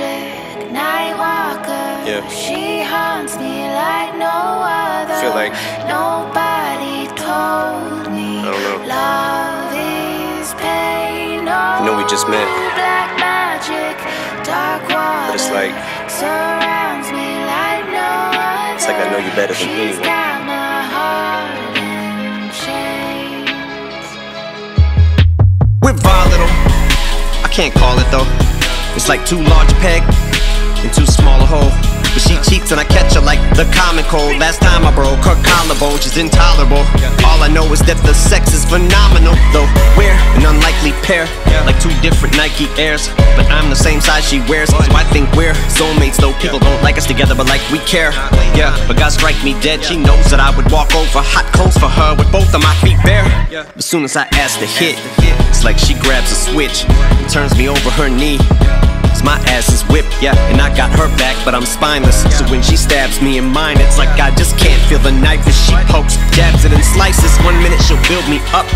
magic night walker. Yeah. She haunts me like no other. Feel like- nobody told me. I don't know. Love is pain. No. I know we just met. Black magic, dark water. But it's like- surrounds me like no other. It's like I know you better than She's anyone. got my heart in chains. We're volatile. I can't call it though. It's like too large a peg and too small a hole. But she cheats and I catch her like the common cold. Last time I broke her collarbone, she's intolerable. All I know is that the sex is phenomenal. Though we're an unlikely pair, like two different Nike Airs. But I'm the same size she wears, so I think we're soulmates. Though people don't like us together, but like we care. Yeah, but God strike me dead. She knows that I would walk over hot coals for her with both of my feet bare. As soon as I ask to hit, it's like she grabs a switch and turns me over her knee. My ass is whipped, yeah, and I got her back, but I'm spineless. So when she stabs me in mine, it's like I just can't feel the knife as she pokes, jabs it, and slices. One minute she'll build me up,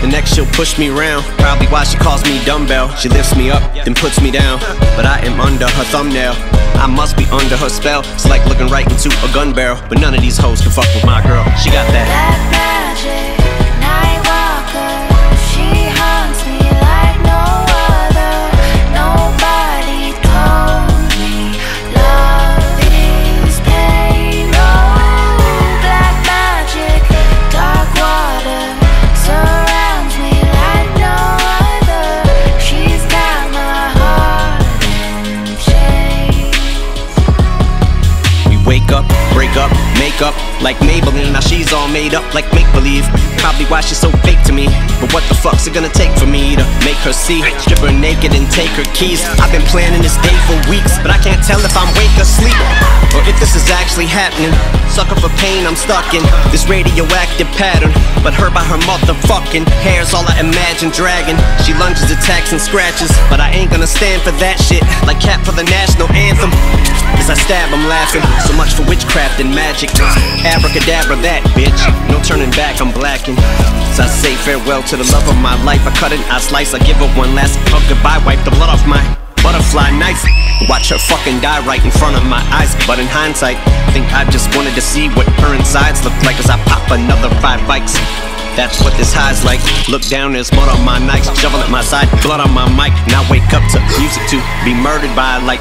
the next she'll push me around. Probably why she calls me dumbbell. She lifts me up, then puts me down. But I am under her thumbnail. I must be under her spell. It's like looking right into a gun barrel. But none of these hoes can fuck with my girl. Wake up, break up, make up like Maybelline. Now she's all made up like make believe. Probably why she's so fake to me. But what the fuck's it gonna take for me to make her see? Strip her naked and take her keys. I've been planning this day for weeks, but I can't tell if I'm wake or sleep. Or if this is actually happening. Sucker for pain, I'm stuck in this radioactive pattern. But her by her motherfucking hair's all I imagine dragging. She lunges, attacks, and scratches. But I ain't gonna stand for that shit. Like Kaepernick at the national stab, I'm laughing. So much for witchcraft and magic. Abracadabra, that bitch. No turning back, I'm blacking. So I say farewell to the love of my life. I cut it, I slice, I give her one last hug goodbye. Wipe the blood off my butterfly knife. Watch her fucking die right in front of my eyes. But in hindsight, think I just wanted to see what her insides look like as I pop another five Vikes. That's what this high's like. Look down, there's mud on my Nikes. Shovel at my side, blood on my mic. Now wake up to music to be murdered by like.